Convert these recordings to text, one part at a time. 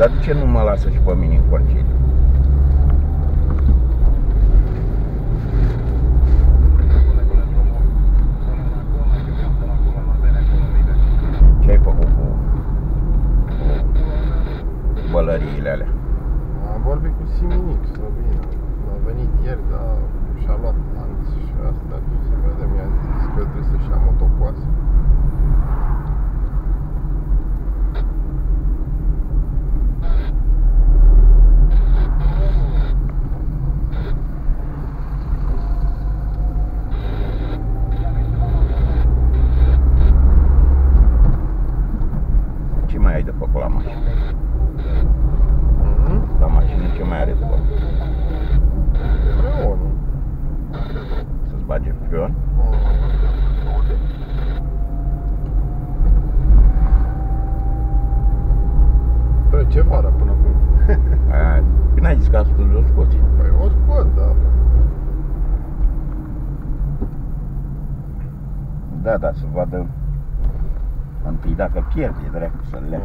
Dar de ce nu mă lasă și pe mine în concediu? Ce ai făcut cu, cu bălăriile alea? Am vorbit cu Siminic, Slovenia. A venit ieri, dar da, să vadă întâi dacă pierde, dreptul să le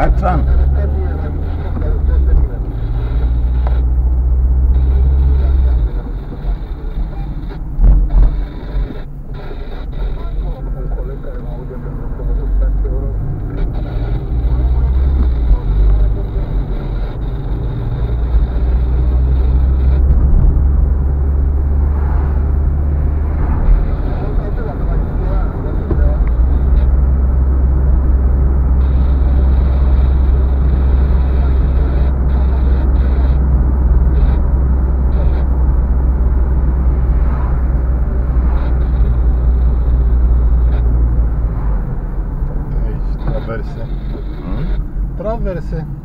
Black Sun. verse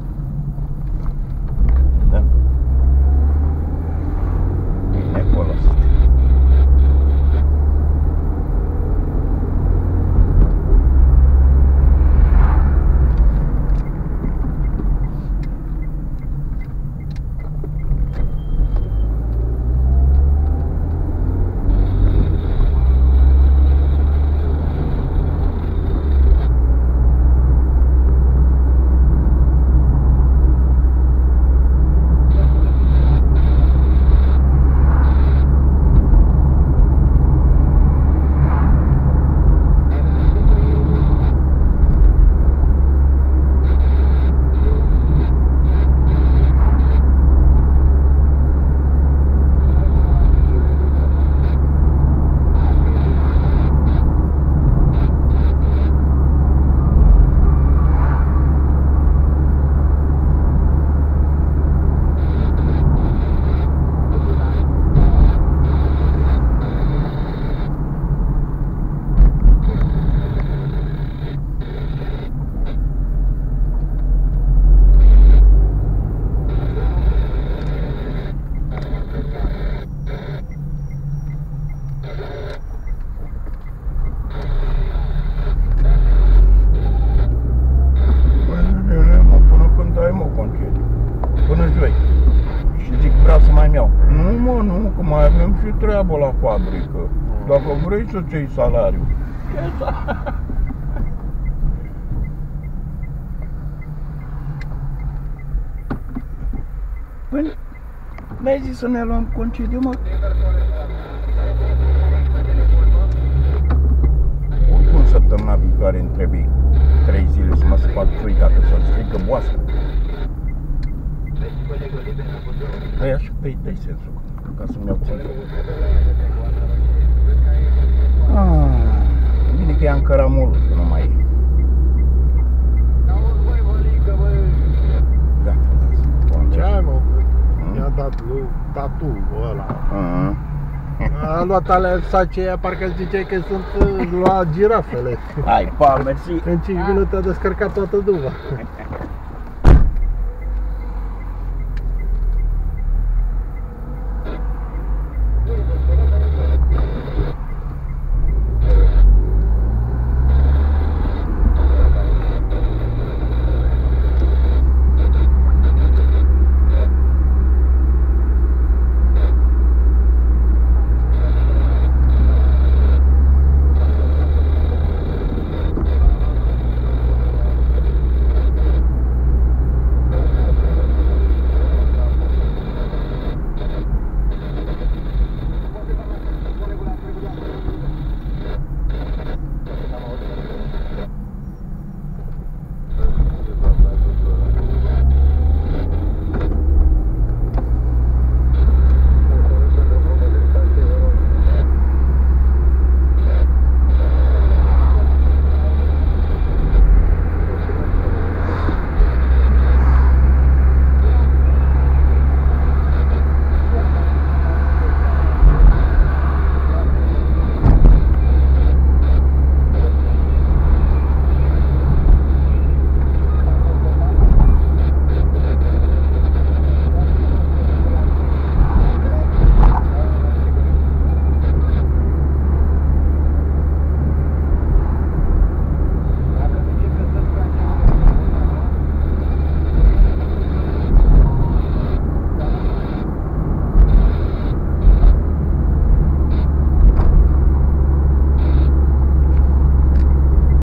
treabă la fabrică. Dacă vrei să-ți iei salariu. Ce sa- Păi, n-ai zis să ne luăm concediu, mă? Oricum săptămâna viitoare îmi trebuie 3 zile să mă spart țui dacă să strică boască. Păi așa, păi dai sensul, ca să-mi iau țintă. Ah, bine că e în căramolul, că nu mai e. Gata, lasă. Ce Concediu. ai, mă? Hmm? I-a dat lui tatu ăla. Mhm. A luat alea aceea, parcă ziceai că sunt uh, la girafele. Hai, pa, mersi. În 5 minute a descărcat toată duva.